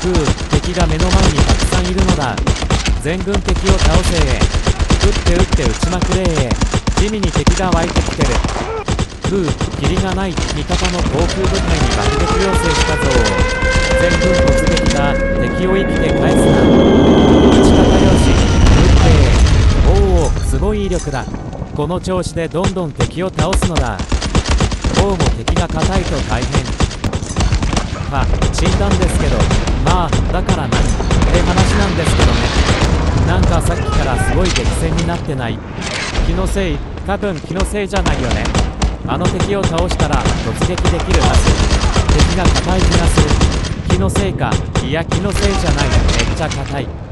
ふう敵が目の前にたくさんいるのだ。全軍敵を倒せ撃って撃って撃ちまくれ地味に敵が湧いてきてる。ふう霧がない味方の航空部隊に爆撃要請したぞ。全軍突撃だ。敵を生きて返すな。打ち方よし。撃っておおすごい威力だ。この調子でどんどん敵を倒すのだ。どうも敵が硬いと大変。は死んだんですけど。まなんかさっきからすごい激戦になってない。気のせい多分気のせいじゃないよね。あの敵を倒したら突撃できるはず。敵が硬い気がする。気のせいかいや気のせいじゃない。めっちゃ硬い。